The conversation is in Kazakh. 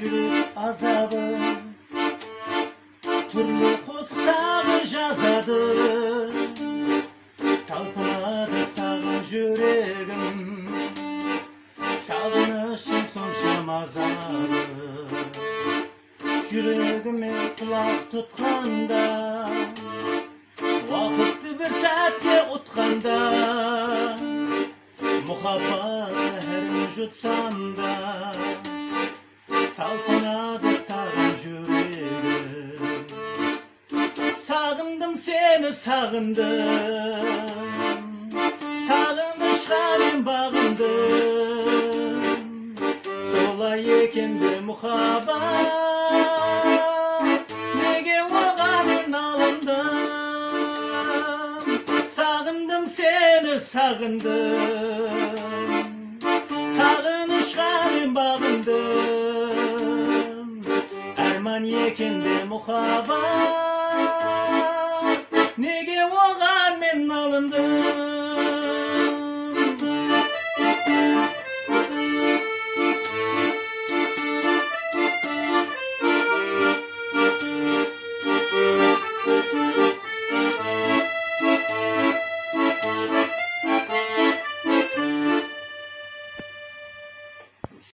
жүрек азабы түрлі қостағы жазады талпынады саған жүрегім сағынышым соншама азабы жүрегіме құлақ тұтқанда уақытты бір сәтке ұтқанда мұхаббат зәһәрін жұтсам да талпынады саған жүрегім сағындым сені сағындым сағынышқа мен бағындым солай екен бе мұхаббат неге алындым сағындым сені сағындым сағынышқа мен бағындым арман екен бе мұхаббат неге оған мен алындым